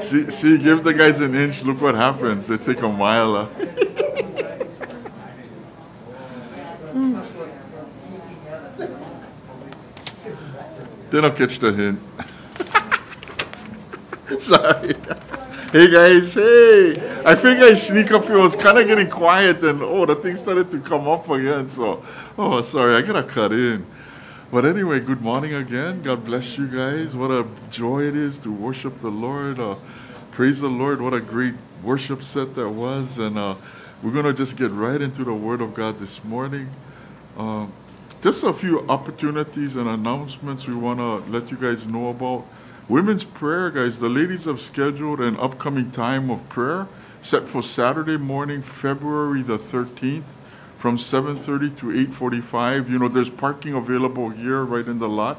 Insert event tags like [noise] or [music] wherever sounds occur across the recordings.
See, see, give the guys an inch, look what happens. They take a mile. Uh. they don't catch the hint. [laughs] Sorry. Hey guys, hey! I think I sneak up here. I was kind of getting quiet, and oh, the thing started to come up again. So, oh, sorry, I gotta cut in. But anyway, good morning again. God bless you guys. What a joy it is to worship the Lord. Uh, praise the Lord. What a great worship set that was. And uh, we're going to just get right into the Word of God this morning. Uh, just a few opportunities and announcements we want to let you guys know about. Women's prayer, guys. The ladies have scheduled an upcoming time of prayer set for Saturday morning, February the 13th from 7.30 to 8.45. You know, there's parking available here right in the lot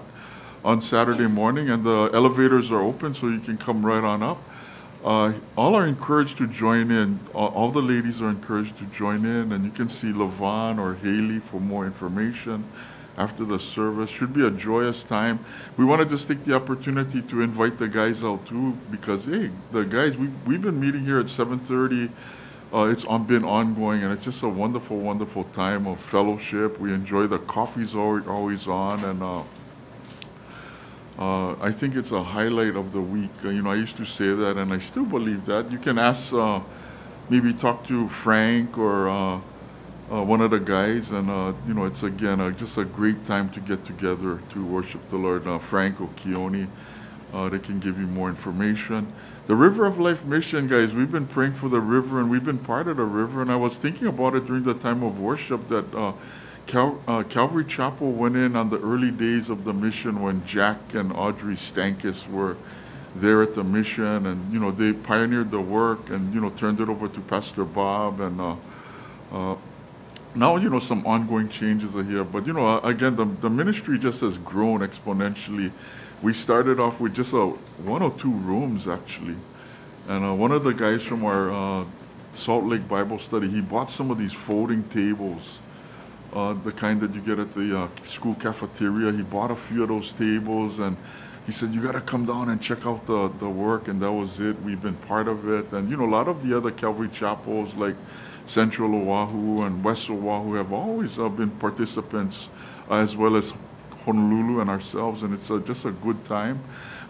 on Saturday morning, and the elevators are open, so you can come right on up. Uh, all are encouraged to join in. All, all, the ladies are encouraged to join in, and you can see Levon or Haley for more information after the service. Should be a joyous time. We want to just take the opportunity to invite the guys out too, because hey, the guys we we've been meeting here at 7:30 uh, it's on, been ongoing, and it's just a wonderful, wonderful time of fellowship. We enjoy the coffee's always, always on, and uh, uh, I think it's a highlight of the week. Uh, you know, I used to say that, and I still believe that. You can ask, uh, maybe talk to Frank or uh, one of the guys, and you know, it's again just a great time to get together to worship the Lord. Frank or Keone, they can give you more information the River of Life mission, guys, we've been praying for the river and we've been part of the river. And I was thinking about it during the time of worship that uh, Cal- uh, Calvary Chapel went in on the early days of the mission when Jack and Audrey Stankus were there at the mission. And, you know, they pioneered the work and, you know, turned it over to Pastor Bob. And uh, uh now, you know, some ongoing changes are here. But, you know, again, the, the ministry just has grown exponentially we started off with just a one or two rooms actually, and uh, one of the guys from our uh, Salt Lake Bible study he bought some of these folding tables, uh, the kind that you get at the uh, school cafeteria. He bought a few of those tables and. He said, "You got to come down and check out the, the work," and that was it. We've been part of it, and you know, a lot of the other Calvary chapels like Central Oahu and West Oahu have always uh, been participants, as well as Honolulu and ourselves, and it's a, just a good time.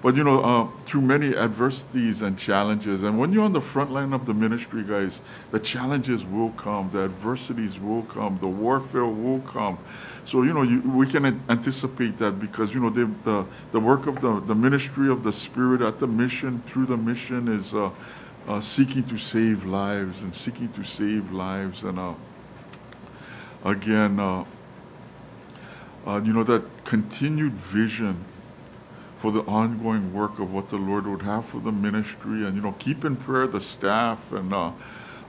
But you know, uh, through many adversities and challenges, and when you're on the front line of the ministry, guys, the challenges will come, the adversities will come, the warfare will come. So you know, you, we can anticipate that because you know the the, work of the, the ministry of the Spirit at the mission through the mission is uh, uh, seeking to save lives and seeking to save lives, and uh, again uh, uh, you know, that continued vision for the ongoing work of what the Lord would have for the ministry, and you know, keep in prayer the staff, and uh,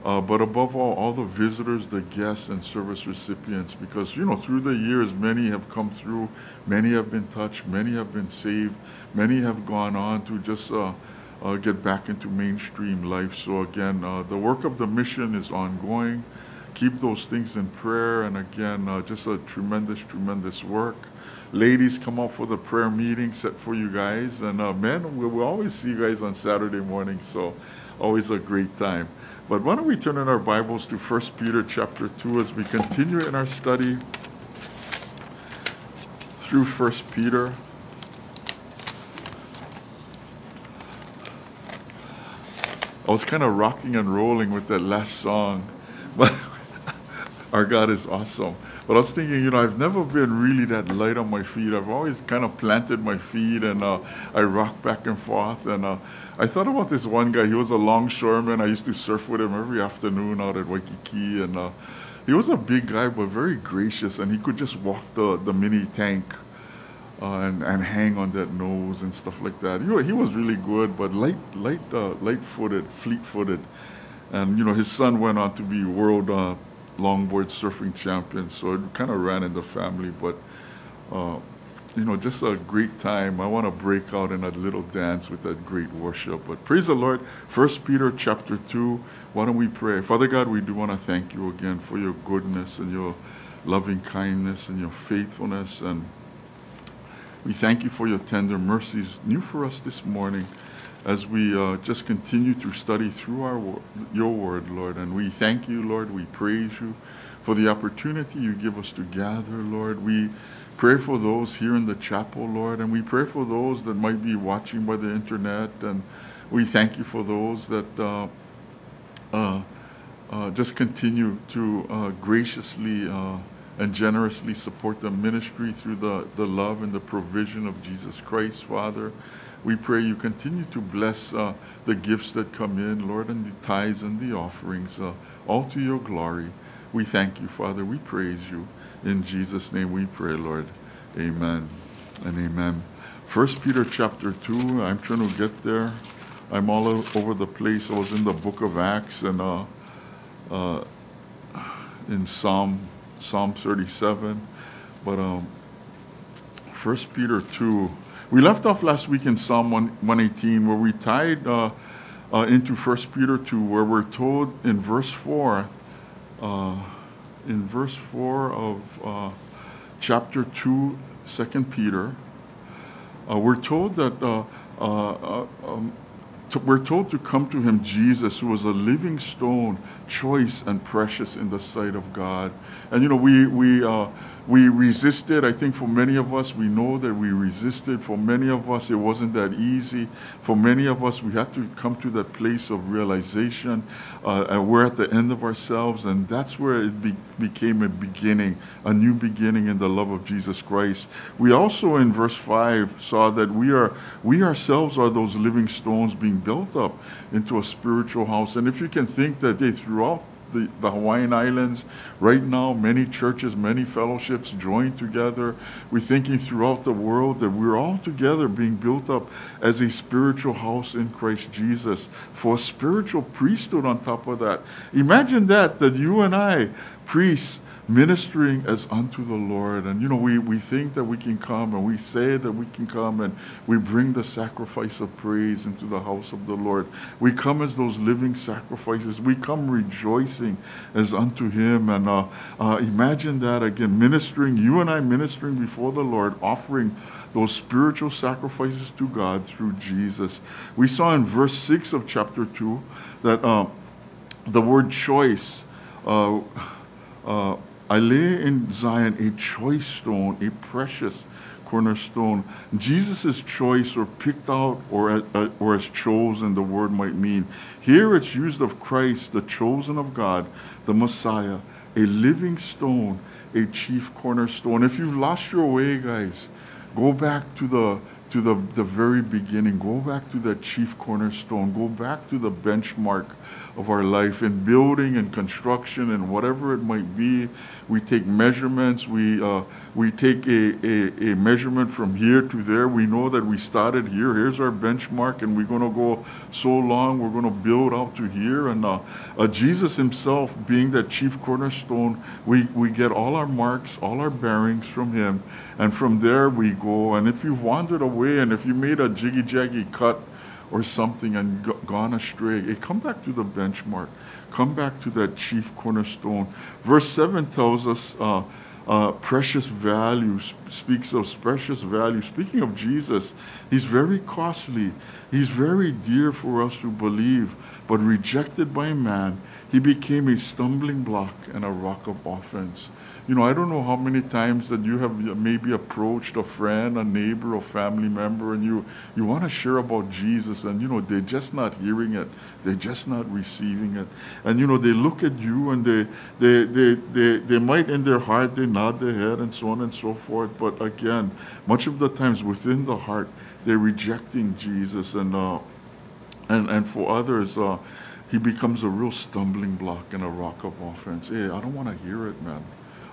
uh, but above all, all the visitors, the guests, and service recipients, because you know, through the years, many have come through, many have been touched, many have been saved, many have gone on to just. Uh, uh, get back into mainstream life. So again, uh, the work of the mission is ongoing keep those things in prayer. And again, uh, just a tremendous, tremendous work. Ladies, come out for the prayer meeting set for you guys. And uh, men, we, we always see you guys on Saturday morning, so always a great time. But why don't we turn in our Bibles to 1 Peter chapter 2 as we continue in our study through 1 Peter. I was kind of rocking and rolling with that last song, [laughs] but our God is awesome. But I was thinking, you know, I've never been really that light on my feet. I've always kind of planted my feet and uh, I rock back and forth. And uh, I thought about this one guy. He was a longshoreman. I used to surf with him every afternoon out at Waikiki. And uh, he was a big guy, but very gracious. And he could just walk the, the mini tank uh, and, and hang on that nose and stuff like that. You know, he was really good, but light, light, uh, light-footed, fleet-footed. And, you know, his son went on to be world uh, longboard surfing champion, so it kind of ran in the family. But uh, you know, just a great time. I want to break out in a little dance with that great worship. But praise the Lord. First Peter chapter two. Why don't we pray? Father God, we do want to thank you again for your goodness and your loving kindness and your faithfulness and We thank you for your tender mercies new for us this morning as we uh, just continue to study through our your word, Lord. And we thank you, Lord. We praise you for the opportunity you give us to gather, Lord. We pray for those here in the chapel, Lord, and we pray for those that might be watching by the internet. And we thank you for those that uh, uh, uh just continue to uh, graciously uh, and generously support the ministry through the, the love and the provision of Jesus Christ, Father. We pray you continue to bless uh, the gifts that come in, Lord, and the tithes and the offerings, uh, all to your glory. We thank you, Father. We praise you. In Jesus' name we pray, Lord. Amen and amen. First Peter chapter 2, I'm trying to get there. I'm all over the place. I was in the book of Acts and uh, uh, in Psalm Psalm 37. But um, 1 Peter 2. We left off last week in Psalm 1, 118 where we tied uh, uh, into 1 Peter 2 where we're told in verse 4, uh, in verse 4 of uh, chapter 2, 2 Peter, uh, we're told that uh, um, to, we're told to come to him, Jesus, who was a living stone, choice and precious in the sight of God. And you know, we we we resisted. I think for many of us, we know that we resisted. For many of us, it wasn't that easy. For many of us, we had to come to that place of realization. Uh, and we're at the end of ourselves, and that's where it be became a beginning, a new beginning in the love of Jesus Christ. We also, in verse five, saw that we are we ourselves are those living stones being built up into a spiritual house. And if you can think that they throughout the, the Hawaiian Islands. Right now, many churches, many fellowships join together. We're thinking throughout the world that we're all together being built up as a spiritual house in Christ Jesus for a spiritual priesthood on top of that. Imagine that, that you and I, priests, ministering as unto the Lord. And you know, we, we think that we can come and we say that we can come and we bring the sacrifice of praise into the house of the Lord. We come as those living sacrifices. We come rejoicing as unto Him. And uh, uh, imagine that again, ministering, you and I ministering before the Lord, offering those spiritual sacrifices to God through Jesus. We saw in verse 6 of chapter 2 that uh, the word choice. Uh, uh, I lay in Zion a choice stone, a precious cornerstone. Jesus' choice or picked out or, or as chosen, the word might mean. Here it's used of Christ, the chosen of God, the Messiah, a living stone, a chief cornerstone. If you've lost your way, guys, go back to the to the, the very beginning. Go back to that chief cornerstone. Go back to the benchmark of our life in building and construction and whatever it might be. We take measurements. We, uh, we take a, a, a, measurement from here to there. We know that we started here. Here's our benchmark, and we're going to go so long. We're going to build out to here. And uh, uh, Jesus himself, being that chief cornerstone, we, we get all our marks, all our bearings from him. And from there we go. And if you've wandered away and if you made a jiggy-jaggy cut, or something and gone astray. Hey, come back to the benchmark. Come back to that chief cornerstone. Verse 7 tells us uh, uh, precious value, speaks of precious value. Speaking of Jesus, he's very costly. He's very dear for us who believe, but rejected by man, he became a stumbling block and a rock of offense you know, I don't know how many times that you have maybe approached a friend, a neighbor, a family member, and you, you want to share about Jesus, and, you know, they're just not hearing it. They're just not receiving it. And, you know, they look at you and they, they, they, they, they might in their heart, they nod their head and so on and so forth. But again, much of the times within the heart, they're rejecting Jesus. And, uh, and, and for others, uh, he becomes a real stumbling block and a rock of offense. Hey, I don't want to hear it, man.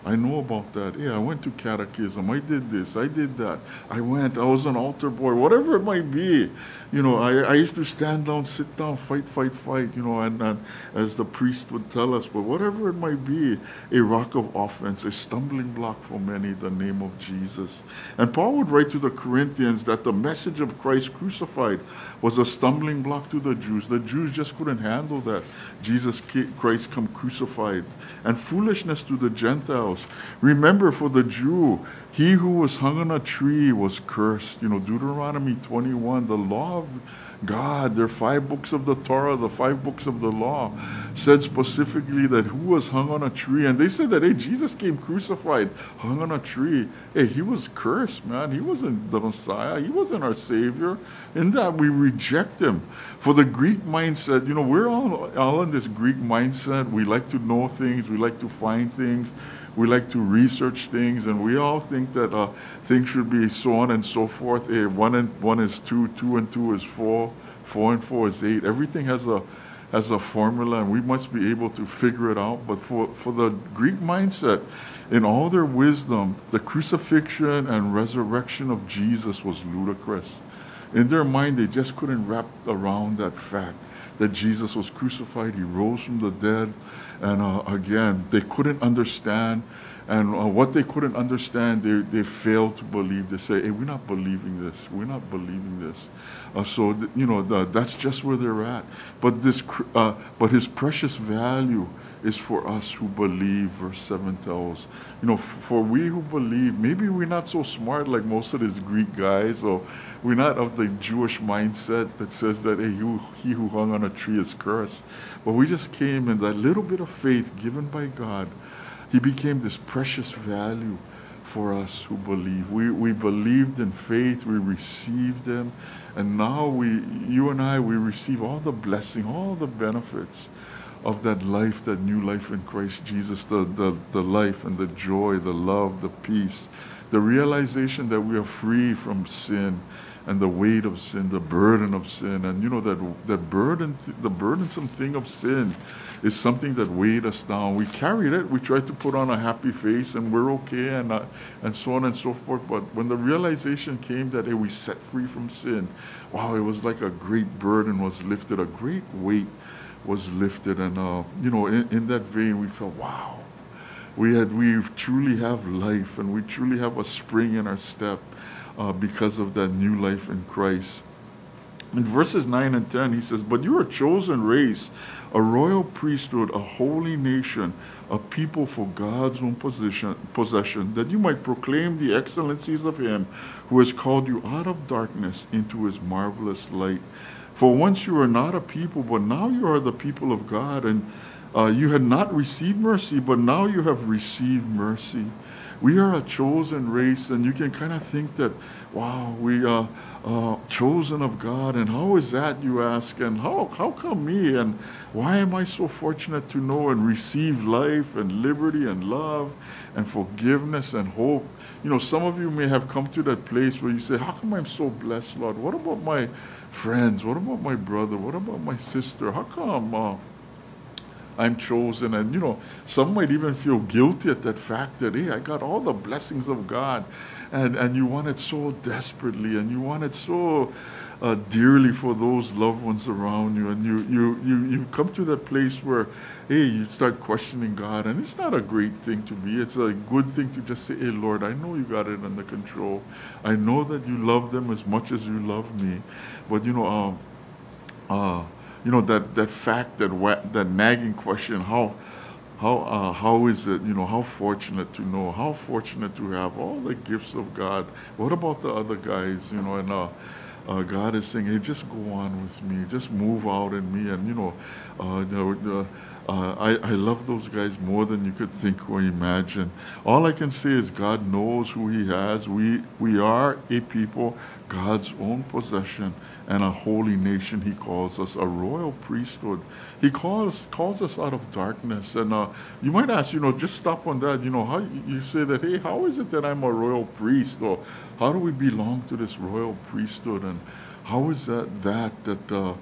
I know about that. Yeah, I went to catechism. I did this. I did that. I went. I was an altar boy. Whatever it might be. You know, I, I used to stand down, sit down, fight, fight, fight, you know, and, and as the priest would tell us, but whatever it might be, a rock of offense, a stumbling block for many, the name of Jesus. And Paul would write to the Corinthians that the message of Christ crucified was a stumbling block to the Jews. The Jews just couldn't handle that. Jesus Christ come crucified. And foolishness to the Gentiles Remember, for the Jew, he who was hung on a tree was cursed. You know, Deuteronomy 21, the law of God, there are five books of the Torah, the five books of the law, said specifically that who was hung on a tree. And they said that, hey, Jesus came crucified, hung on a tree. Hey, he was cursed, man. He wasn't the Messiah, he wasn't our Savior. In that, we reject him. For the Greek mindset, you know, we're all, all in this Greek mindset. We like to know things, we like to find things we like to research things, and we all think that uh, things should be so on and so forth. One and one is two, two and two is four, four and four is eight. Everything has a has a formula, and we must be able to figure it out. But for for the Greek mindset, in all their wisdom, the crucifixion and resurrection of Jesus was ludicrous. In their mind, they just couldn't wrap around that fact that Jesus was crucified, he rose from the dead, and uh, again, they couldn't understand. And uh, what they couldn't understand, they, they failed to believe. They say, hey, we're not believing this. We're not believing this. Uh, so, th- you know, the, that's just where they're at. But, this, uh, but his precious value is for us who believe, verse 7 tells. You know, for we who believe, maybe we're not so smart like most of these Greek guys, or we're not of the Jewish mindset that says that hey, he, who, he who hung on a tree is cursed. But we just came in that little bit of faith given by God. He became this precious value for us who believe. We, we believed in faith, we received Him, and now we, you and I, we receive all the blessing, all the benefits of that life, that new life in Christ Jesus, the, the, the life and the joy, the love, the peace, the realization that we are free from sin and the weight of sin, the burden of sin. And you know that that burden, the burdensome thing of sin is something that weighed us down. We carried it, we tried to put on a happy face and we're okay and, uh, and so on and so forth. But when the realization came that hey, we set free from sin, wow, it was like a great burden was lifted, a great weight was lifted. And, uh, you know, in, in that vein, we felt, wow, we, had, we truly have life and we truly have a spring in our step uh, because of that new life in Christ. In verses 9 and 10, he says, But you are a chosen race, a royal priesthood, a holy nation, a people for God's own position, possession, that you might proclaim the excellencies of him who has called you out of darkness into his marvelous light. For once you were not a people, but now you are the people of God, and uh, you had not received mercy, but now you have received mercy. We are a chosen race, and you can kind of think that, wow, we are uh, chosen of God, and how is that, you ask, and how, how come me, and why am I so fortunate to know and receive life and liberty and love and forgiveness and hope? You know, some of you may have come to that place where you say, how come I'm so blessed, Lord? What about my friends? What about my brother? What about my sister? How come uh, I'm chosen? And, you know, some might even feel guilty at that fact that, hey, I got all the blessings of God. And, and you want it so desperately and you want it so uh, dearly for those loved ones around you. And you, you, you, you come to that place where, hey, you start questioning God. And it's not a great thing to be. It's a good thing to just say, hey, Lord, I know you got it under control. I know that you love them as much as you love me. But, you know, um, uh, you know that, that fact, that, that nagging question, how, how, uh, how is it, you know, how fortunate to know, how fortunate to have all the gifts of God. What about the other guys, you know, and uh, uh, God is saying, hey, just go on with me, just move out in me. And, you know, uh, uh, I, I love those guys more than you could think or imagine. All I can say is God knows who He has. We, we are a people, God's own possession, and a holy nation. He calls us a royal priesthood. He calls, calls us out of darkness. And uh, you might ask, you know, just stop on that. You know, how you say that, hey, how is it that I'm a royal priest? Or how do we belong to this royal priesthood? And how is that that, that, uh,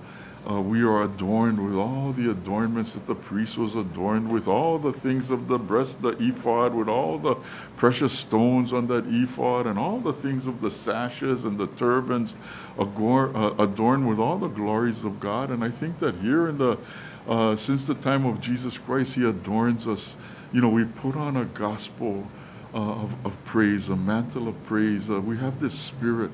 uh, we are adorned with all the adornments that the priest was adorned with, all the things of the breast, the ephod, with all the precious stones on that ephod, and all the things of the sashes and the turbans, uh, adorned with all the glories of God. And I think that here in the, uh, since the time of Jesus Christ, He adorns us. You know, we put on a gospel uh, of, of praise, a mantle of praise. Uh, we have this spirit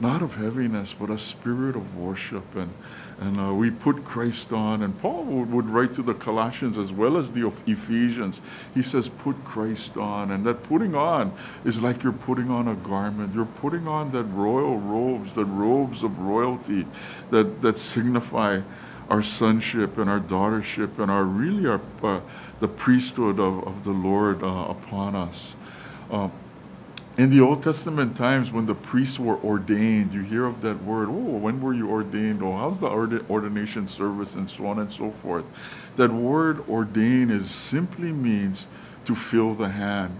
not of heaviness, but a spirit of worship. And, and uh, we put Christ on. And Paul would, would, write to the Colossians as well as the Ephesians. He says, put Christ on. And that putting on is like you're putting on a garment. You're putting on that royal robes, the robes of royalty that, that signify our sonship and our daughtership and our really our, uh, the priesthood of, of the Lord uh, upon us. In the Old Testament times, when the priests were ordained, you hear of that word, oh, when were you ordained? Oh, how's the ordination service? And so on and so forth. That word ordain is simply means to fill the hand.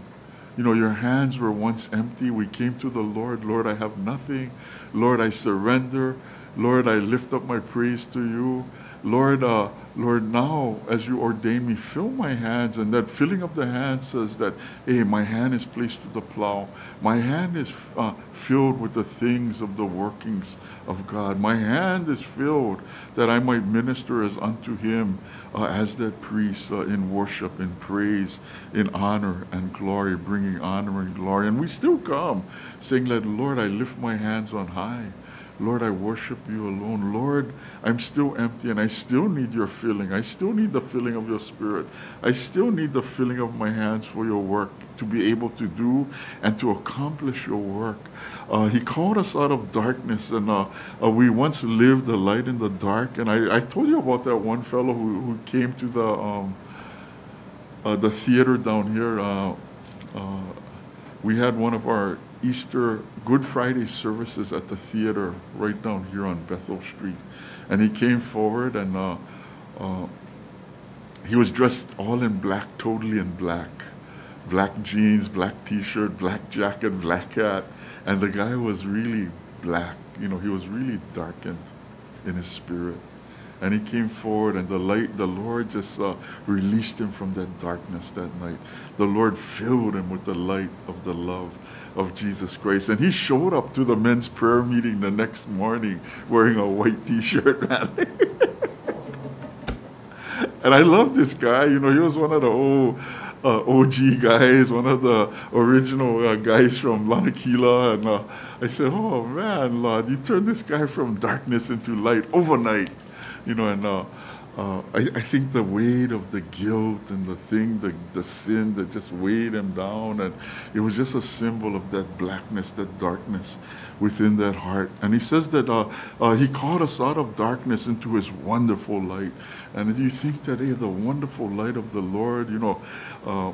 You know, your hands were once empty. We came to the Lord. Lord, I have nothing. Lord, I surrender. Lord, I lift up my praise to you. Lord, uh, Lord, now as you ordain me, fill my hands. And that filling of the hands says that, hey, my hand is placed to the plow. My hand is uh, filled with the things of the workings of God. My hand is filled that I might minister as unto him uh, as that priest uh, in worship, in praise, in honor and glory, bringing honor and glory. And we still come saying that, Lord, I lift my hands on high. Lord, I worship you alone. Lord, I'm still empty and I still need your filling. I still need the filling of your spirit. I still need the filling of my hands for your work to be able to do and to accomplish your work. Uh, he called us out of darkness and uh, uh, we once lived the light in the dark. And I, I told you about that one fellow who, who came to the, um, uh, the theater down here. Uh, uh, we had one of our Easter Good Friday services at the theater right down here on Bethel Street. And he came forward and uh, uh, he was dressed all in black, totally in black. Black jeans, black t-shirt, black jacket, black hat. And the guy was really black. You know, he was really darkened in his spirit. And he came forward, and the light, the Lord just uh, released him from that darkness that night. The Lord filled him with the light of the love of Jesus Christ. And he showed up to the men's prayer meeting the next morning wearing a white t-shirt, [laughs] man. and I love this guy. You know, he was one of the old uh, OG guys, one of the original uh, guys from Lanakila. And uh, I said, oh, man, Lord, you turned this guy from darkness into light overnight. You know, and uh, I, I, think the weight of the guilt and the thing, the, the sin that just weighed him down, and it was just a symbol of that blackness, that darkness within that heart. And he says that uh, uh, he called us out of darkness into his wonderful light. And you think that, hey, the wonderful light of the Lord, you know, uh,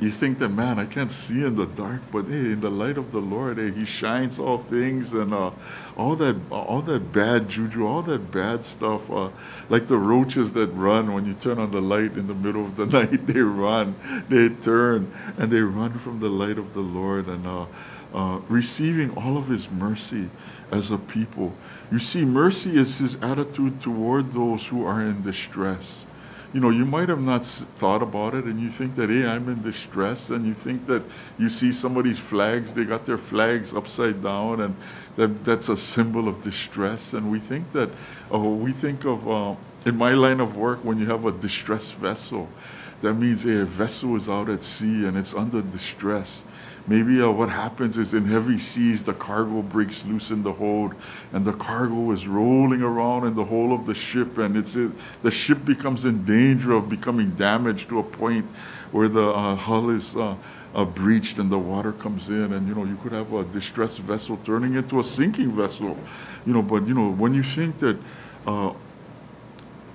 you think that man, I can't see in the dark, but hey, in the light of the Lord, hey, He shines all things, and uh, all that, all that bad juju, all that bad stuff, uh, like the roaches that run when you turn on the light in the middle of the [laughs] night, they run, they turn, and they run from the light of the Lord, and uh, uh receiving all of His mercy as a people. You see, mercy is His attitude toward those who are in distress you know, you might have not thought about it and you think that, hey, I'm in distress. And you think that you see somebody's flags, they got their flags upside down and that, that's a symbol of distress. And we think that, oh, we think of, uh, in my line of work, when you have a distressed vessel, that means hey, a vessel is out at sea and it's under distress. Maybe uh, what happens is in heavy seas, the cargo breaks loose in the hold, and the cargo is rolling around in the hull of the ship, and it's it, the ship becomes in danger of becoming damaged to a point where the uh, hull is uh, uh, breached and the water comes in, and you know you could have a distressed vessel turning into a sinking vessel, you know. But you know when you think that uh,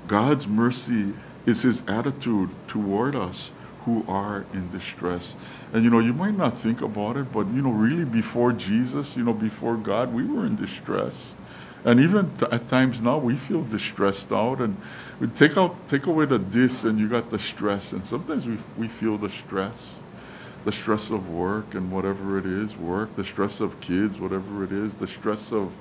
God's mercy is His attitude toward us who are in distress. And you know, you might not think about it, but you know, really before Jesus, you know, before God, we were in distress. And even at times now, we feel distressed out, and we take out, take away the this, and you got the stress. And sometimes we we feel the stress, the stress of work and whatever it is, work, the stress of kids, whatever it is, the stress of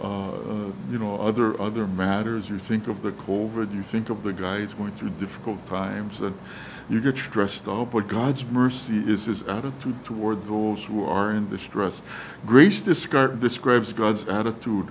uh, uh, you know, other other matters. You think of the COVID, you think of the guys going through difficult times, and you get stressed out. But God's mercy is His attitude toward those who are in distress. Grace descri- describes God's attitude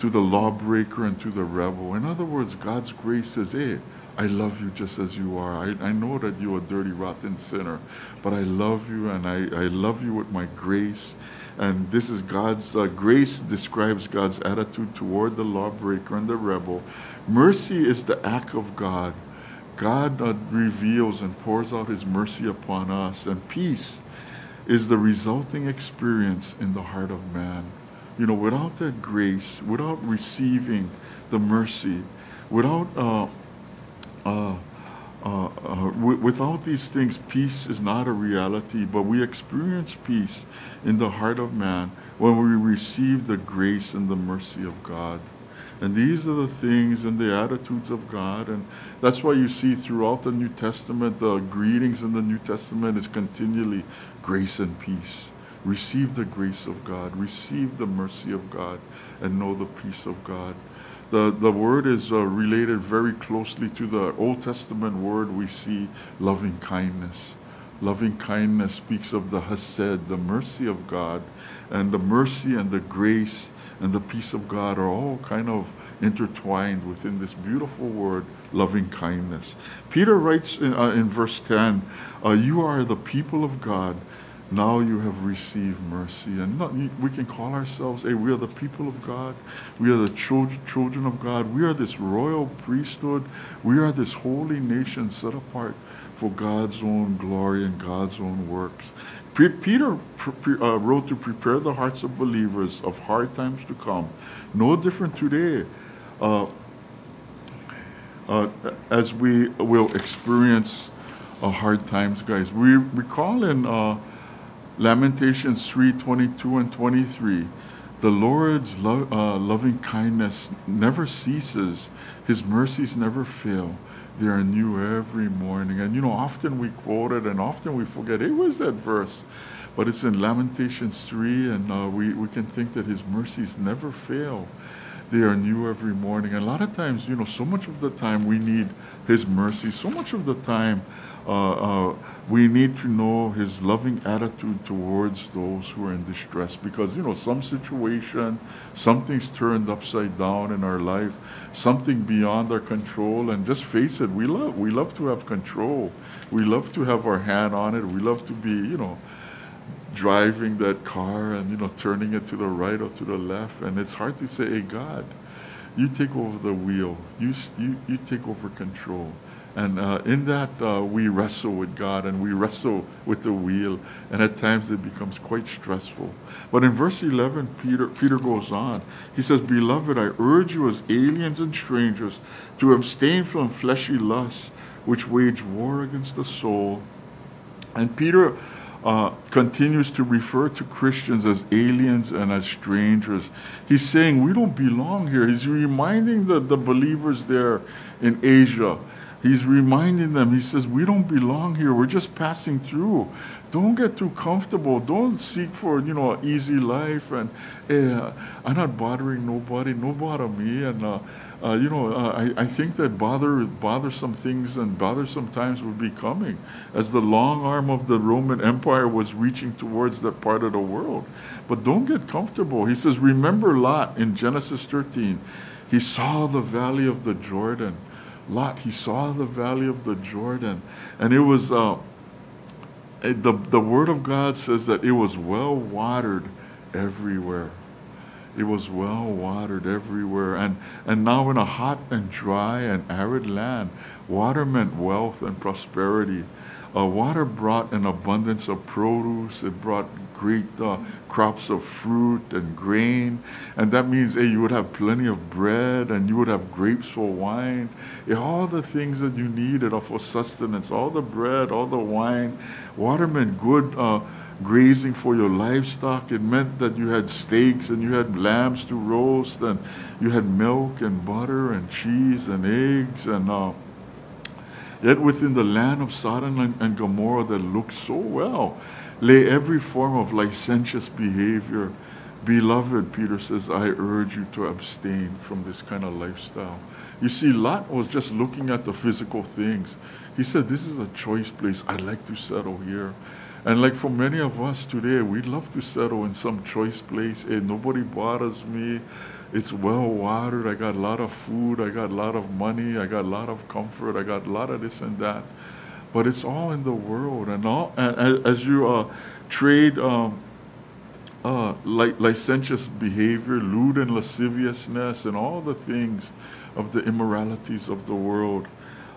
to the lawbreaker and to the rebel. In other words, God's grace says, "Hey, I love you just as you are. I, I know that you're a dirty, rotten sinner, but I love you and I, I love you with my grace. And this is God's uh, grace describes God's attitude toward the lawbreaker and the rebel. Mercy is the act of God. God uh, reveals and pours out his mercy upon us, and peace is the resulting experience in the heart of man. You know, without that grace, without receiving the mercy, without uh, uh, uh, without these things, peace is not a reality, but we experience peace in the heart of man when we receive the grace and the mercy of God. And these are the things and the attitudes of God. And that's why you see throughout the New Testament, the greetings in the New Testament is continually grace and peace. Receive the grace of God, receive the mercy of God, and know the peace of God. The, the word is uh, related very closely to the Old Testament word we see loving kindness. Loving kindness speaks of the Hesed, the mercy of God, and the mercy and the grace and the peace of God are all kind of intertwined within this beautiful word, loving kindness. Peter writes in, uh, in verse 10 uh, You are the people of God. Now you have received mercy. And not, we can call ourselves, hey, we are the people of God. We are the children, children of God. We are this royal priesthood. We are this holy nation set apart for God's own glory and God's own works. Peter uh, wrote to prepare the hearts of believers of hard times to come. No different today. Uh, uh, as we will experience uh, hard times, guys. We recall in uh, Lamentations 3 22 and 23 the Lord's lo- uh, loving kindness never ceases, His mercies never fail. They are new every morning. And you know, often we quote it and often we forget, it was that verse. But it's in Lamentations 3, and uh, we, we can think that His mercies never fail. They are new every morning. And a lot of times, you know, so much of the time we need His mercy. So much of the time, uh, uh, we need to know his loving attitude towards those who are in distress because you know some situation something's turned upside down in our life something beyond our control. And just face it we love we love to have control. We love to have our hand on it. We love to be you know driving that car and you know turning it to the right or to the left. And it's hard to say hey god you take over the wheel. You you, you take over control and uh, in that, uh, we wrestle with God and we wrestle with the wheel. And at times it becomes quite stressful. But in verse 11, Peter, Peter goes on. He says, Beloved, I urge you as aliens and strangers to abstain from fleshy lusts which wage war against the soul. And Peter uh, continues to refer to Christians as aliens and as strangers. He's saying we don't belong here. He's reminding the, the believers there in Asia He's reminding them, he says, We don't belong here. We're just passing through. Don't get too comfortable. Don't seek for, you know, easy life and, hey, uh, I'm not bothering nobody, no bother me. And, uh, uh, you know, uh, I, I think that bother, bothersome things and bothersome times would be coming as the long arm of the Roman Empire was reaching towards that part of the world. But don't get comfortable. He says, Remember Lot in Genesis 13. He saw the valley of the Jordan Lot, he saw the valley of the Jordan, and it was, uh, the, the Word of God says that it was well watered everywhere. It was well watered everywhere. And, and now, in a hot and dry and arid land, water meant wealth and prosperity. Uh, water brought an abundance of produce, it brought great uh, crops of fruit and grain. And that means hey, you would have plenty of bread and you would have grapes for wine. all the things that you needed are for sustenance, all the bread, all the wine. Water meant good. Uh, grazing for your livestock. It meant that you had steaks and you had lambs to roast and you had milk and butter and cheese and eggs and uh, yet within the land of Sodom and, and Gomorrah that looked so well lay every form of licentious behavior. Beloved, Peter says, I urge you to abstain from this kind of lifestyle. You see, Lot was just looking at the physical things. He said, This is a choice place. I'd like to settle here. And like for many of us today, we'd love to settle in some choice place. Hey, nobody bothers me. It's well watered. I got a lot of food. I got a lot of money. I got a lot of comfort. I got a lot of this and that. But it's all in the world. And, all, and as you uh, trade um, uh, licentious behavior, lewd and lasciviousness, and all the things of the immoralities of the world,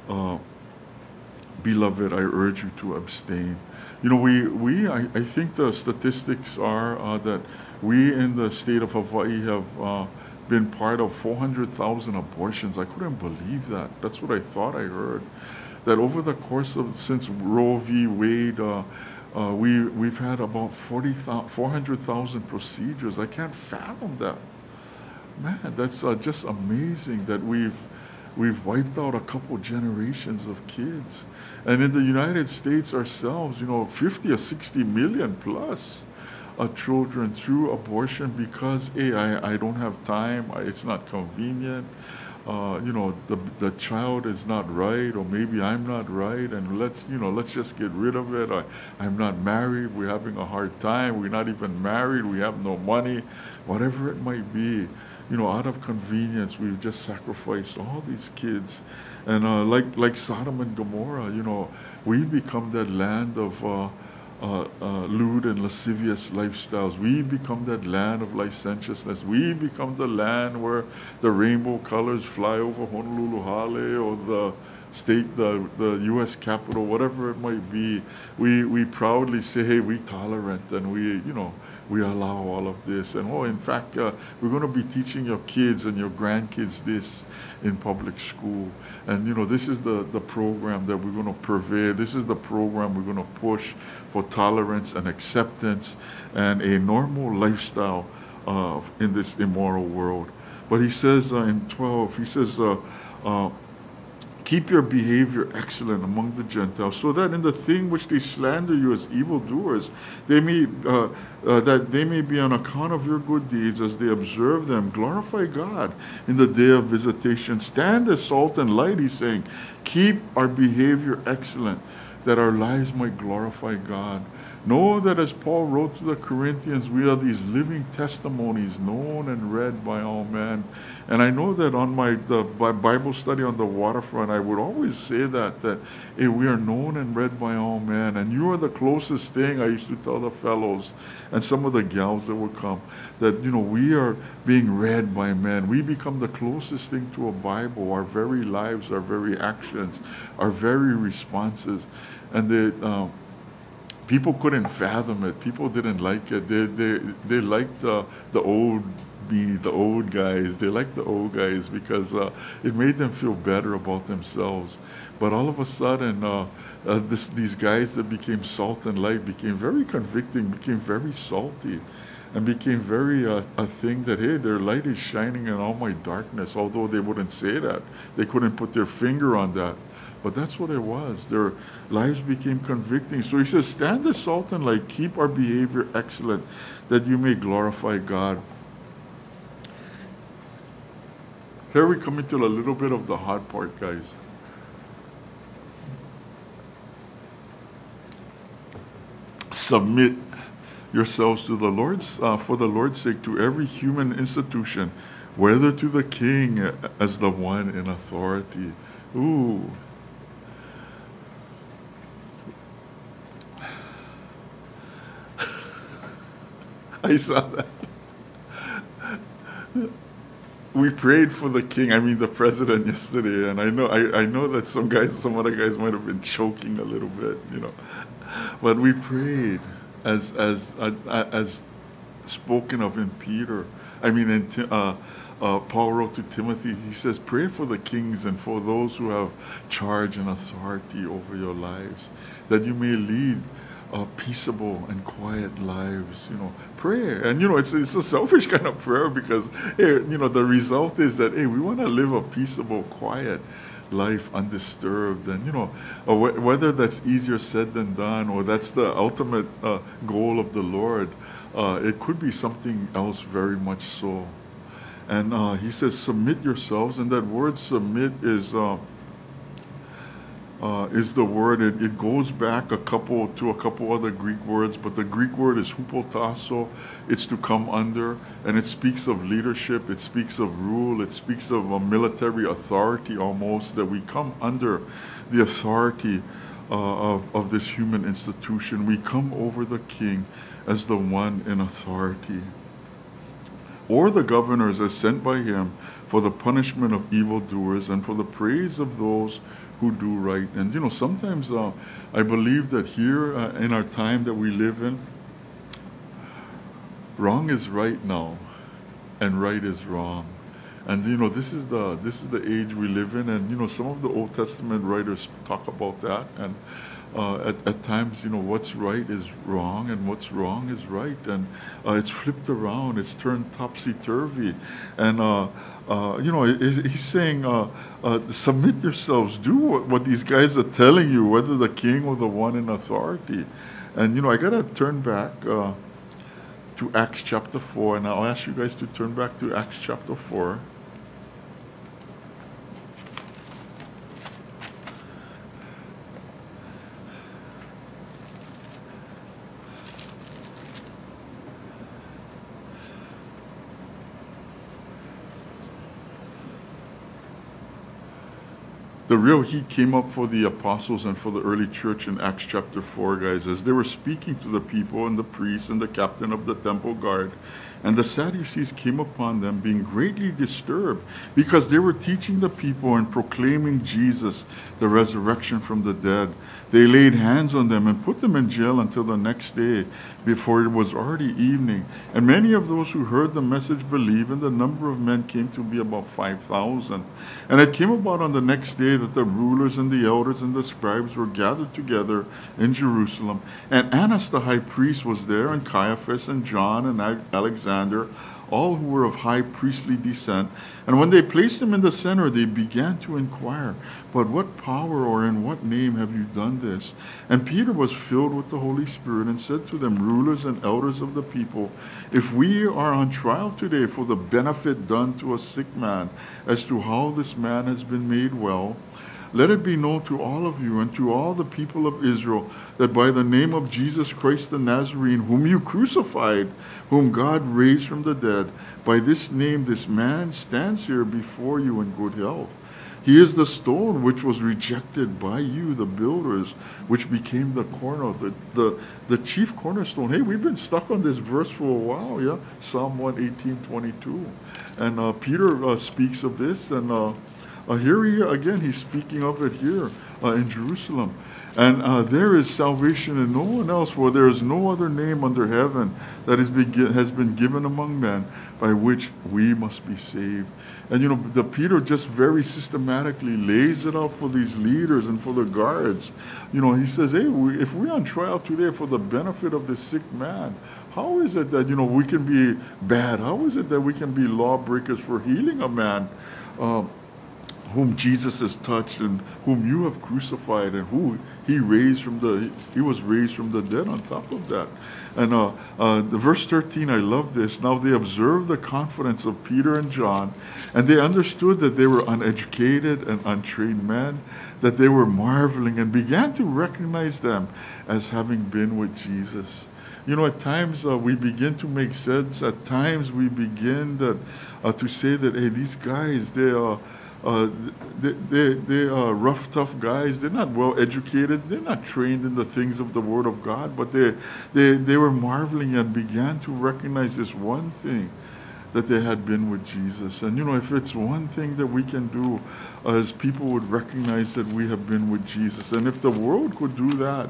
uh, beloved, I urge you to abstain. You know, we, we I, I think the statistics are uh, that we in the state of Hawaii have uh, been part of 400,000 abortions. I couldn't believe that. That's what I thought I heard. That over the course of, since Roe v. Wade, uh, uh, we, we've had about 400,000 procedures. I can't fathom that. Man, that's uh, just amazing that we've, we've wiped out a couple generations of kids. And in the United States ourselves, you know, 50 or 60 million plus uh, children through abortion because, hey, I, I don't have time, it's not convenient, uh, you know, the, the child is not right, or maybe I'm not right, and let's, you know, let's just get rid of it. I, I'm not married, we're having a hard time, we're not even married, we have no money, whatever it might be. You know, out of convenience, we've just sacrificed all these kids. And uh, like, like Sodom and Gomorrah, you know, we become that land of, uh, uh, uh, lewd and lascivious lifestyles. We become that land of licentiousness. We become the land where the rainbow colors fly over Honolulu Hale or the state, the, the U.S. Capitol, whatever it might be. We, we proudly say, hey, we tolerant and we, you know, we allow all of this. And oh, in fact, uh, we're going to be teaching your kids and your grandkids this in public school. And you know, this is the, the program that we're going to purvey. This is the program we're going to push for tolerance and acceptance and a normal lifestyle uh, in this immoral world. But he says uh, in 12, he says, uh, uh, Keep your behavior excellent among the Gentiles, so that in the thing which they slander you as evildoers, they may uh, uh, that they may be on account of your good deeds as they observe them. Glorify God in the day of visitation. Stand as salt and light. He's saying, keep our behavior excellent, that our lives might glorify God. Know that as Paul wrote to the Corinthians, we are these living testimonies known and read by all men. And I know that on my the Bible study on the waterfront, I would always say that, that hey, we are known and read by all men. And you are the closest thing, I used to tell the fellows and some of the gals that would come, that, you know, we are being read by men. We become the closest thing to a Bible. Our very lives, our very actions, our very responses. And the, um, people couldn't fathom it. People didn't like it. They they they liked uh, the old me, the old guys. They liked the old guys because uh, it made them feel better about themselves. But all of a sudden, uh, uh, this, these guys that became salt and light became very convicting, became very salty, and became very uh, a thing that hey, their light is shining in all my darkness. Although they wouldn't say that, they couldn't put their finger on that. But that's what it was. Their lives became convicting. So he says, Stand as salt and light, keep our behavior excellent, that you may glorify God. Here we come into a little bit of the hard part, guys. Submit yourselves to the Lord's, uh, for the Lord's sake, to every human institution, whether to the king as the one in authority. Ooh, [laughs] I saw that. We prayed for the king, I mean the president yesterday, and I know I, I know that some guys, some other guys might have been choking a little bit, you know. But we prayed as as uh, as spoken of in Peter. I mean in uh, uh, Paul wrote to Timothy, he says, Pray for the kings and for those who have charge and authority over your lives, that you may lead uh, peaceable and quiet lives, you know, prayer. And, you know, it's, it's a selfish [laughs] kind of prayer because, hey, you know, the result is that, hey, we want to live a peaceable, quiet life undisturbed. And, you know, uh, wh- whether that's easier said than done or that's the ultimate uh, goal of the Lord, uh, it could be something else very much so. And uh, he says, submit yourselves. And that word submit is uh, is the word. It, it goes back a couple to a couple other Greek words, but the Greek word is hupotasso. It's to come under, and it speaks of leadership. It speaks of rule. It speaks of a military authority almost that we come under the authority uh, of, of this human institution. We come over the king as the one in authority. Or the governors as sent by him for the punishment of evildoers and for the praise of those who do right. And you know, sometimes uh, I believe that here uh, in our time that we live in, wrong is right now, and right is wrong. And you know, this is the this is the age we live in, and you know, some of the Old Testament writers talk about that, and uh, at, at times, you know, what's right is wrong, and what's wrong is right, and uh, it's flipped around, it's turned topsy turvy, and uh, uh, you know, he's saying, uh, uh, submit yourselves, do what, what, these guys are telling you, whether the king or the one in authority. And, you know, I got to turn back uh, to Acts chapter 4, and I'll ask you guys to turn back to Acts chapter 4. The real heat came up for the apostles and for the early church in Acts chapter 4, guys, as they were speaking to the people and the priests and the captain of the temple guard. And the Sadducees came upon them, being greatly disturbed, because they were teaching the people and proclaiming Jesus, the resurrection from the dead. They laid hands on them and put them in jail until the next day, before it was already evening. And many of those who heard the message believed, and the number of men came to be about 5,000. And it came about on the next day that the rulers and the elders and the scribes were gathered together in Jerusalem. And Annas the high priest was there, and Caiaphas, and John, and Alexander all who were of high priestly descent. And when they placed him in the center, they began to inquire, But what power or in what name have you done this? And Peter was filled with the Holy Spirit and said to them, Rulers and elders of the people, if we are on trial today for the benefit done to a sick man, as to how this man has been made well, let it be known to all of you and to all the people of Israel that by the name of Jesus Christ the Nazarene, whom you crucified, whom God raised from the dead, by this name this man stands here before you in good health. He is the stone which was rejected by you, the builders, which became the corner, the, the, the chief cornerstone. Hey, we've been stuck on this verse for a while, yeah? Psalm 118, 22. And uh, Peter uh, speaks of this, and uh, uh, here he, again, he's speaking of it here uh, in Jerusalem. And uh, there is salvation in no one else, for there is no other name under heaven that is has been given among men by which we must be saved. And you know, the Peter just very systematically lays it out for these leaders and for the guards. You know, he says, hey, we, if we're on trial today for the benefit of the sick man, how is it that, you know, we can be bad? How is it that we can be lawbreakers for healing a man? Uh, whom Jesus has touched and whom you have crucified and who he raised from the he was raised from the dead on top of that. And uh, uh, the verse 13 i love this. Now they observed the confidence of peter and john and they understood that they were uneducated and untrained men that they were marveling and began to recognize them as having been with jesus. You know, at times uh, we begin to make sense. At times we begin that, uh, to say that, hey, these guys, they are, uh, they, they, they are rough, tough guys. They're not well educated. They're not trained in the things of the Word of God, but they, they, they were marveling and began to recognize this one thing that they had been with Jesus. And you know, if it's one thing that we can do as people would recognize that we have been with Jesus, and if the world could do that,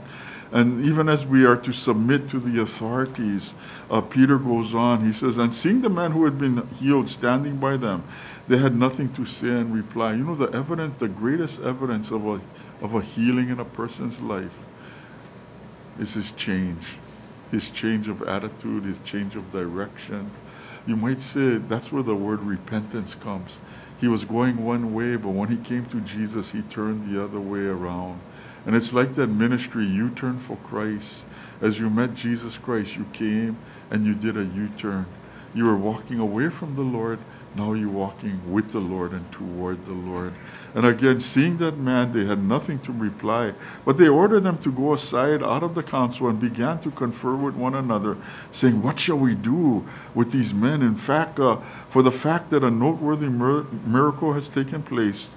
and even as we are to submit to the authorities, uh, Peter goes on, he says, And seeing the man who had been healed standing by them, they had nothing to say in reply. You know, the evidence, the greatest evidence of a, of a healing in a person's life is his change, his change of attitude, his change of direction. You might say that's where the word repentance comes. He was going one way, but when he came to Jesus, he turned the other way around. And it's like that ministry, you turn for Christ. As you met Jesus Christ, you came and you did a U turn. You were walking away from the Lord. Now you're walking with the Lord and toward the Lord. And again, seeing that man, they had nothing to reply. But they ordered them to go aside out of the council and began to confer with one another, saying, What shall we do with these men? In fact, uh, for the fact that a noteworthy mir- miracle has taken place,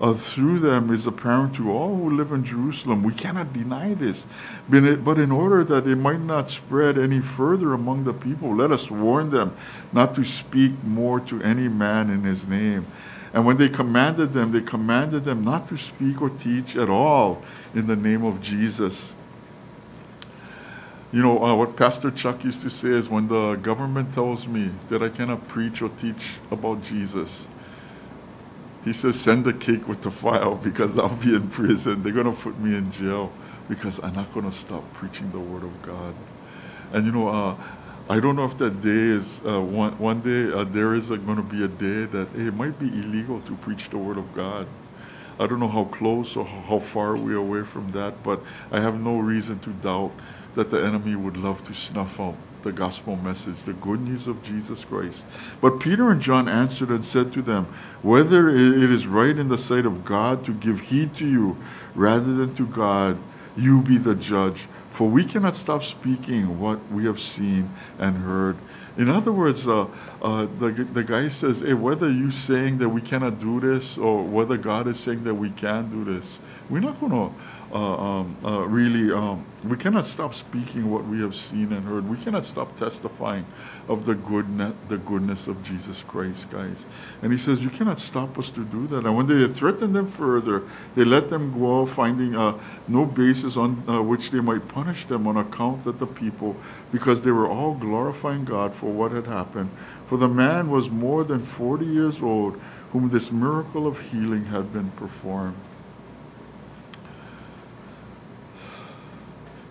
uh, through them is apparent to all who live in Jerusalem. We cannot deny this. But in order that it might not spread any further among the people, let us warn them not to speak more to any man in his name. And when they commanded them, they commanded them not to speak or teach at all in the name of Jesus. You know, uh, what Pastor Chuck used to say is when the government tells me that I cannot preach or teach about Jesus, he says, send a cake with the file because I'll be in prison. They're going to put me in jail because I'm not going to stop preaching the Word of God. And you know, uh, I don't know if that day is uh, one, one day uh, there is going to be a day that hey, it might be illegal to preach the Word of God. I don't know how close or how far we are away from that, but I have no reason to doubt that the enemy would love to snuff out the gospel message, the good news of Jesus Christ. But Peter and John answered and said to them, Whether it is right in the sight of God to give heed to you rather than to God, you be the judge. For we cannot stop speaking what we have seen and heard. In other words, uh, uh, the, the guy says, hey, whether you saying that we cannot do this or whether God is saying that we can do this, we're not going to um, uh, really, um, we cannot stop speaking what we have seen and heard. We cannot stop testifying of the goodness, the goodness of Jesus Christ, guys. And he says, you cannot stop us to do that. And when they threatened them further, they let them go, finding uh, no basis on uh, which they might punish them on account of the people, because they were all glorifying God for what had happened. For the man was more than 40 years old, whom this miracle of healing had been performed.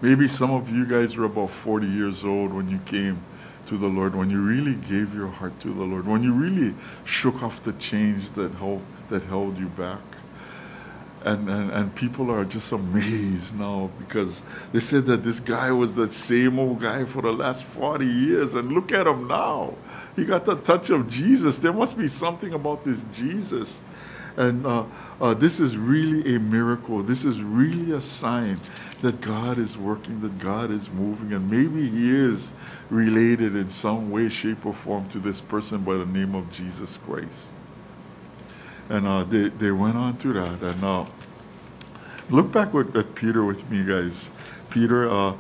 Maybe some of you guys were about 40 years old when you came to the Lord, when you really gave your heart to the Lord, when you really shook off the chains that held, that held you back. And, and, and people are just amazed now because they said that this guy was the same old guy for the last 40 years. And look at him now. He got the touch of Jesus. There must be something about this Jesus. And uh, uh, this is really a miracle. This is really a sign that God is working, that God is moving, and maybe He is related in some way, shape, or form to this person by the name of Jesus Christ. And uh, they, they went on to that. And uh, look back with, at Peter with me, guys. Peter, uh,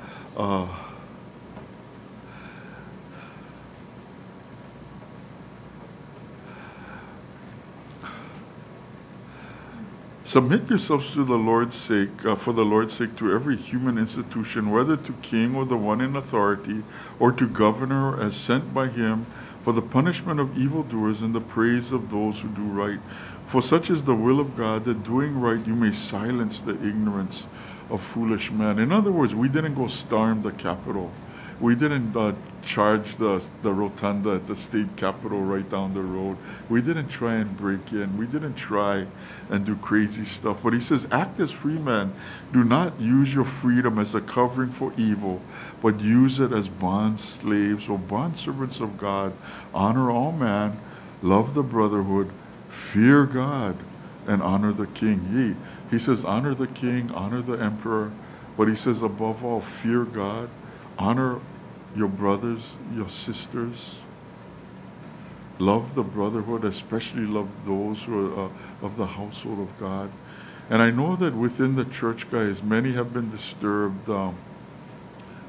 Submit yourselves to the Lord's sake, uh, for the Lord's sake, to every human institution, whether to king or the one in authority, or to governor as sent by him, for the punishment of evildoers and the praise of those who do right. For such is the will of God, that doing right you may silence the ignorance of foolish men. In other words, we didn't go storm the Capitol. We didn't uh, charge the, the rotunda at the state capitol right down the road. We didn't try and break in. We didn't try and do crazy stuff. But he says, act as free men. Do not use your freedom as a covering for evil, but use it as bond slaves or bond servants of God. Honor all man, love the brotherhood, fear God, and honor the king. Ye, he says, honor the king, honor the emperor, but he says, above all, fear God, honor your brothers, your sisters. Love the brotherhood, especially love those who are uh, of the household of God. And I know that within the church, guys, many have been disturbed um,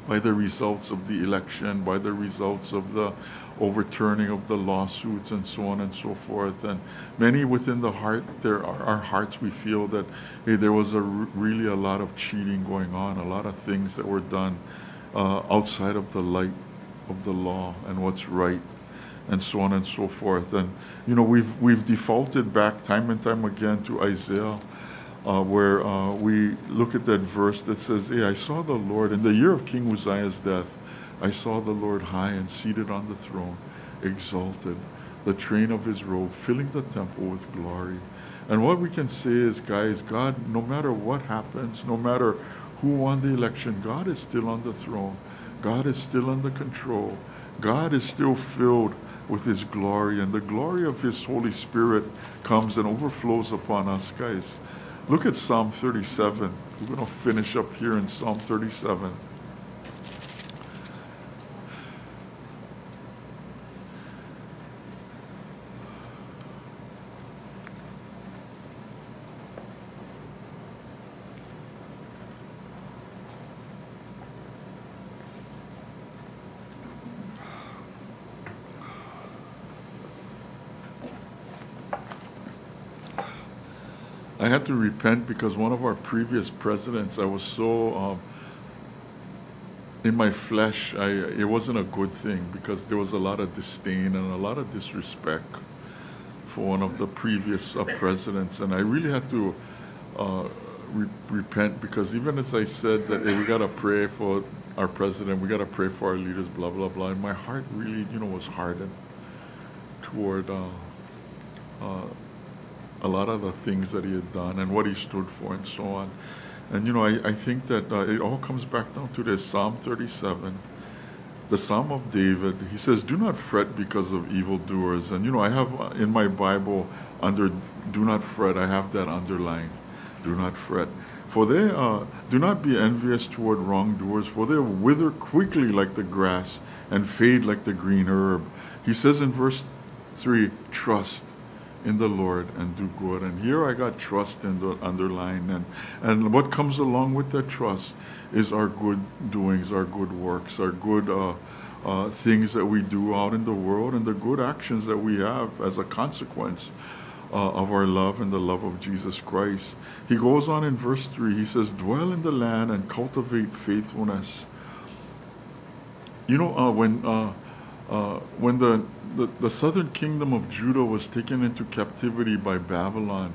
by the results of the election, by the results of the overturning of the lawsuits and so on and so forth. And many within the heart, there are our hearts, we feel that hey, there was a really a lot of cheating going on, a lot of things that were done uh, outside of the light of the law and what's right and so on and so forth. And, you know, we've, we've defaulted back time and time again to Isaiah, uh, where uh, we look at that verse that says, Hey, I saw the Lord in the year of King Uzziah's death. I saw the Lord high and seated on the throne, exalted, the train of his robe filling the temple with glory. And what we can say is, guys, God, no matter what happens, no matter who won the election, God is still on the throne. God is still under control. God is still filled with His glory, and the glory of His Holy Spirit comes and overflows upon us, guys. Look at Psalm 37. We're going to finish up here in Psalm 37. I had to repent because one of our previous presidents, I was so um, in my flesh. I it wasn't a good thing because there was a lot of disdain and a lot of disrespect for one of the previous uh, presidents, and I really had to uh, re- repent because even as I said that hey, we gotta pray for our president, we gotta pray for our leaders, blah blah blah, and my heart really, you know, was hardened toward. Uh, uh, a lot of the things that he had done and what he stood for and so on. And you know, I, I think that uh, it all comes back down to this Psalm 37, the Psalm of David. He says, Do not fret because of evildoers. And you know, I have uh, in my Bible under do not fret, I have that underlined. Do not fret. For they uh, do not be envious toward wrongdoers, for they wither quickly like the grass and fade like the green herb. He says in verse 3 Trust in the Lord and do good. And here I got trust in the underline. And, and what comes along with that trust is our good doings, our good works, our good uh, uh, things that we do out in the world, and the good actions that we have as a consequence. Uh, of our love and the love of Jesus Christ. He goes on in verse 3, he says, Dwell in the land and cultivate faithfulness. You know, uh, when, uh, when the the, the southern kingdom of Judah was taken into captivity by Babylon.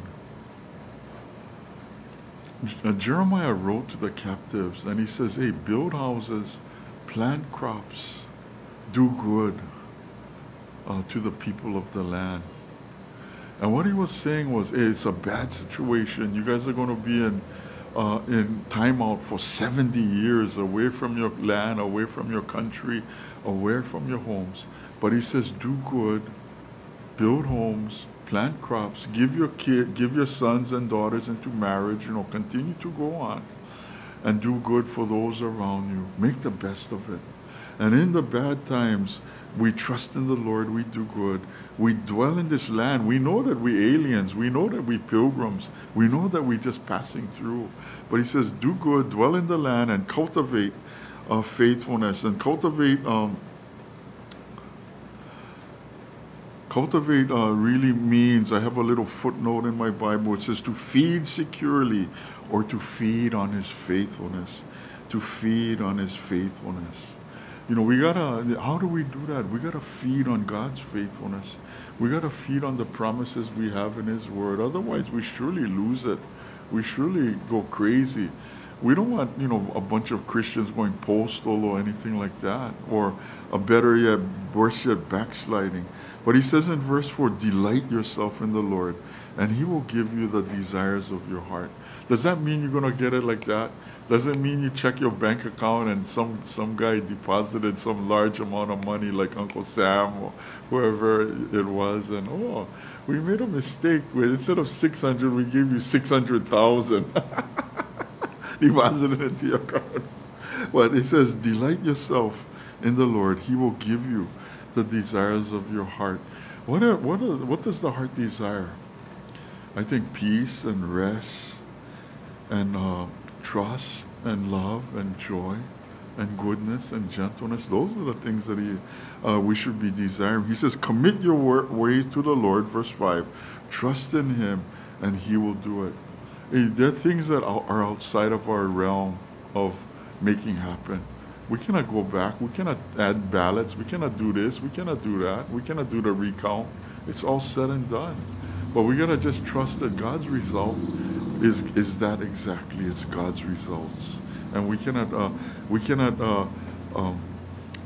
Uh, Jeremiah wrote to the captives and he says, Hey, build houses, plant crops, do good uh, to the people of the land. And what he was saying was, hey, it's a bad situation. You guys are going to be in, uh, in timeout for 70 years away from your land, away from your country, away from your homes. But he says, do good, build homes, plant crops, give your kid, give your sons and daughters into marriage, you know, continue to go on and do good for those around you. Make the best of it. And in the bad times, we trust in the Lord, we do good. We dwell in this land. We know that we aliens. We know that we pilgrims. We know that we just passing through. But he says, do good, dwell in the land, and cultivate uh, faithfulness and cultivate um, Cultivate uh, really means, I have a little footnote in my Bible, it says to feed securely or to feed on his faithfulness. To feed on his faithfulness. You know, we gotta, how do we do that? We gotta feed on God's faithfulness. We gotta feed on the promises we have in his word. Otherwise, we surely lose it. We surely go crazy. We don't want, you know, a bunch of Christians going postal or anything like that. Or a better yet, worse yet, backsliding. But he says in verse 4 delight yourself in the Lord, and he will give you the desires of your heart. Does that mean you're going to get it like that? Does it mean you check your bank account and some, some guy deposited some large amount of money like Uncle Sam or whoever it was, and oh, we made a mistake. Instead of 600, we gave you 600,000. deposited [laughs] into your account. But it says, delight yourself in the Lord. He will give you the desires of your heart. What, are, what, are, what does the heart desire? I think peace and rest and uh, trust and love and joy and goodness and gentleness. Those are the things that he, uh, we should be desiring. He says, Commit your ways to the Lord, verse 5. Trust in him, and he will do it. There are things that are outside of our realm of making happen. We cannot go back. We cannot add ballots. We cannot do this. We cannot do that. We cannot do the recount. It's all said and done. But we gotta just trust that God's result is is that exactly. It's God's results, and we cannot uh, we cannot uh, um,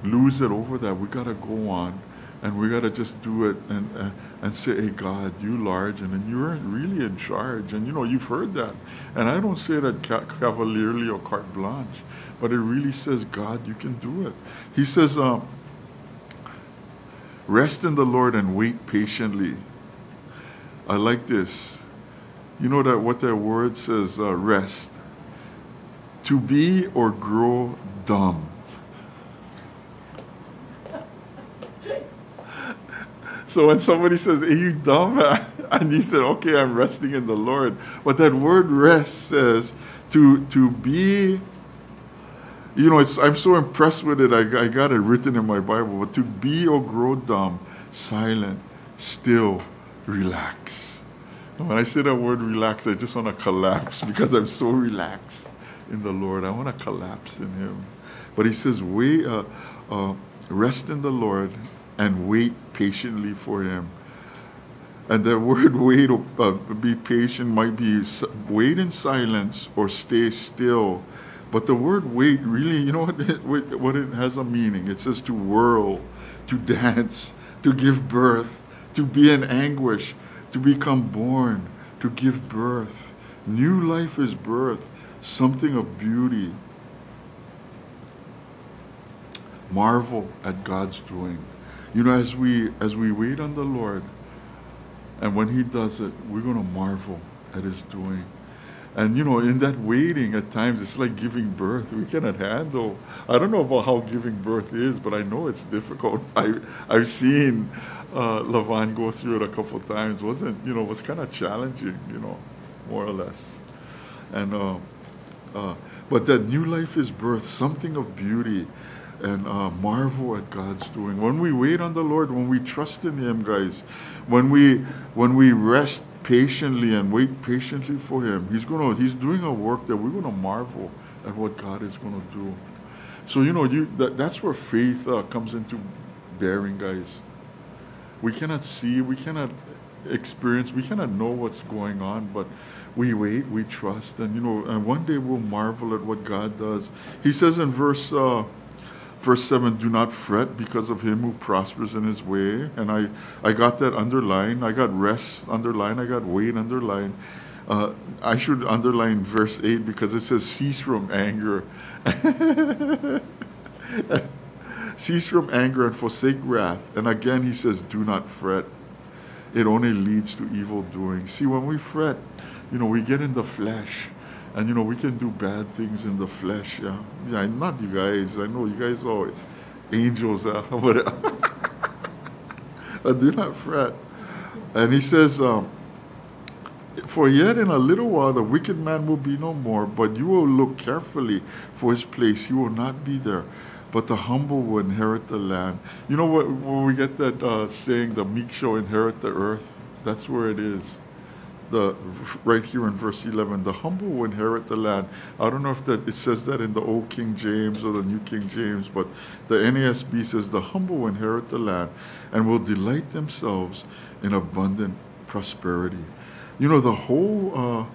lose it over that. We gotta go on, and we gotta just do it and uh, and say, "Hey God, you large, and, and you're really in charge." And you know you've heard that, and I don't say that cavalierly or carte blanche but it really says, God, you can do it. He says, um, Rest in the Lord and wait patiently. I like this. You know that what that word says, uh, rest. To be or grow dumb. So when somebody says, Are you dumb? [laughs] And he said, Okay, I'm resting in the Lord. But that word rest says to, to be, you know, I'm so impressed with it. I, I got it written in my Bible. But to be or grow dumb, silent, still, relax. And when I say that word relax, I just want to collapse because I'm so relaxed in the Lord. I want to collapse in Him. But He says, wait, uh, uh, rest in the Lord and wait patiently for Him. And the [laughs] word wait, uh, be patient, might be wait in silence or stay still. But the word wait really, you know what it, [laughs] what it has a meaning? It says to whirl, to [laughs] dance, to give birth, to be in anguish, to become born, to give birth. New life is birth, something of beauty. Marvel at God's doing. You know, as we as we wait on the Lord, and when He does it, we're going to marvel at His doing. And you know, in that waiting, at times it's like giving birth. We cannot handle. I don't know about how giving birth is, but I know it's difficult. [laughs] I I've seen uh, Lavan go through it a couple of times. wasn't you know was kind of challenging, you know, more or less. And uh, uh, but that new life is birth, something of beauty and uh, marvel at God's doing. When we wait on the Lord, when we trust in Him, guys, when we when we rest patiently and wait patiently for Him, He's gonna He's doing a work that we're gonna marvel at what God is gonna do. So you know, you that, that's where faith uh, comes into bearing, guys. We cannot see, we cannot experience, we cannot know what's going on, but we wait, we trust, and you know, and one day we'll marvel at what God does. He says in verse. Uh, Verse 7 Do not fret because of him who prospers in his way. And I, I got that underlined. I got rest underlined. I got wait underlined. Uh, I should underline verse 8 because it says cease from anger. [laughs] cease from anger and forsake wrath. And again, he says, do not fret. It only leads to evil doing. See, when we fret, you know, we get in the flesh and you know, we can do bad things in the flesh, yeah. Yeah, not you guys. I know you guys are angels, uh, [laughs] but do not fret. And he says, um, For yet in a little while the wicked man will be no more, but you will look carefully for his place. He will not be there, but the humble will inherit the land. You know what? When we get that uh, saying, the meek shall inherit the earth, that's where it is the right here in verse 11 the humble will inherit the land. I don't know if that it says that in the old king james or the new king james but the nasb says the humble will inherit the land and will delight themselves in abundant prosperity. You know the whole uh,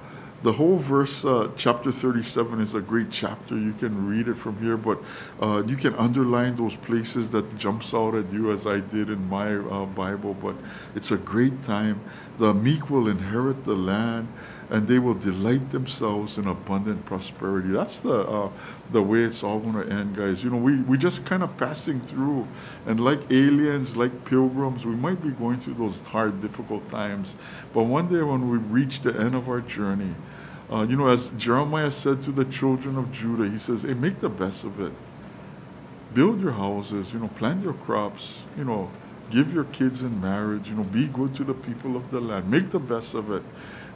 the whole verse, uh, chapter 37, is a great chapter. You can read it from here, but uh, you can underline those places that jumps out at you as I did in my uh, Bible. But it's a great time. The meek will inherit the land, and they will delight themselves in abundant prosperity. That's the uh, the way it's all going to end, guys. You know, we we just kind of passing through, and like aliens, like pilgrims, we might be going through those hard, difficult times. But one day when we reach the end of our journey, uh, you know, as Jeremiah said to the children of Judah, he says, hey, make the best of it. Build your houses, you know, plant your crops, you know, give your kids in marriage, you know, be good to the people of the land. Make the best of it.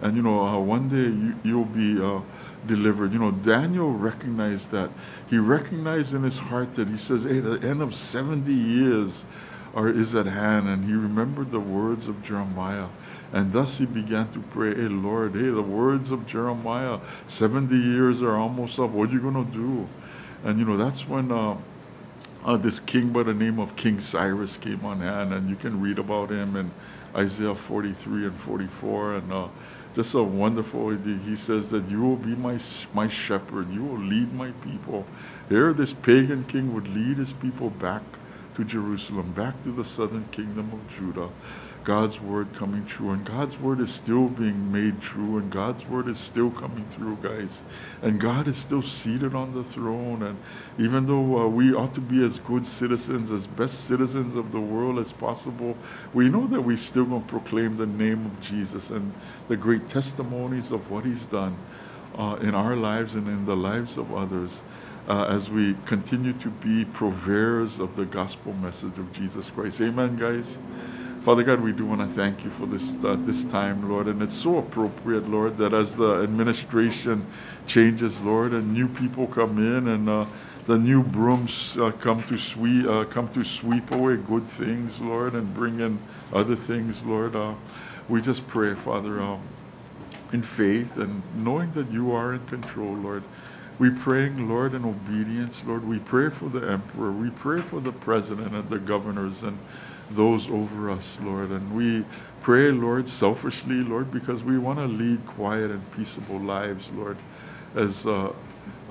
And, you know, uh, one day you, you'll be uh, delivered. You know, Daniel recognized that. He recognized in his heart that he says, hey, the end of 70 years are, is at hand. And he remembered the words of Jeremiah. And thus he began to pray, Hey, Lord, hey, the words of Jeremiah, 70 years are almost up. What are you going to do? And, you know, that's when uh, uh, this king by the name of King Cyrus came on hand. And you can read about him in Isaiah 43 and 44. And uh, just a wonderful, he says that you will be my, my shepherd. You will lead my people. Here, this pagan king would lead his people back to Jerusalem, back to the southern kingdom of Judah God's word coming true. And God's word is still being made true. And God's word is still coming through, guys. And God is still seated on the throne. And even though uh, we ought to be as good citizens, as best citizens of the world as possible, we know that we still going to proclaim the name of Jesus and the great testimonies of what he's done uh, in our lives and in the lives of others. Uh, as we continue to be purveyors of the gospel message of Jesus Christ. Amen, guys. Father God, we do want to thank you for this uh, this time, Lord, and it's so appropriate, Lord, that as the administration changes, Lord, and new people come in, and uh, the new brooms uh, come to sweep uh, come to sweep away good things, Lord, and bring in other things, Lord. Uh, we just pray, Father, uh, in faith and knowing that you are in control, Lord. We praying, Lord, in obedience, Lord. We pray for the emperor. We pray for the president and the governors and those over us, Lord. And we pray, Lord, selfishly, Lord, because we want to lead quiet and peaceable lives, Lord, as uh,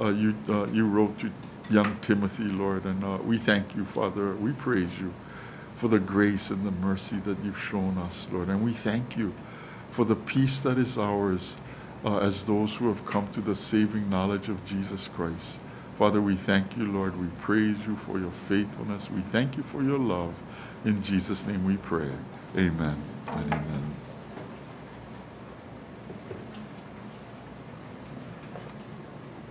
uh, you, uh, you wrote to young Timothy, Lord. And uh, we thank you, Father. We praise you for the grace and the mercy that you've shown us, Lord. And we thank you for the peace that is ours uh, as those who have come to the saving knowledge of Jesus Christ. Father, we thank you, Lord. We praise you for your faithfulness. We thank you for your love. In Jesus' name we pray. Amen and amen.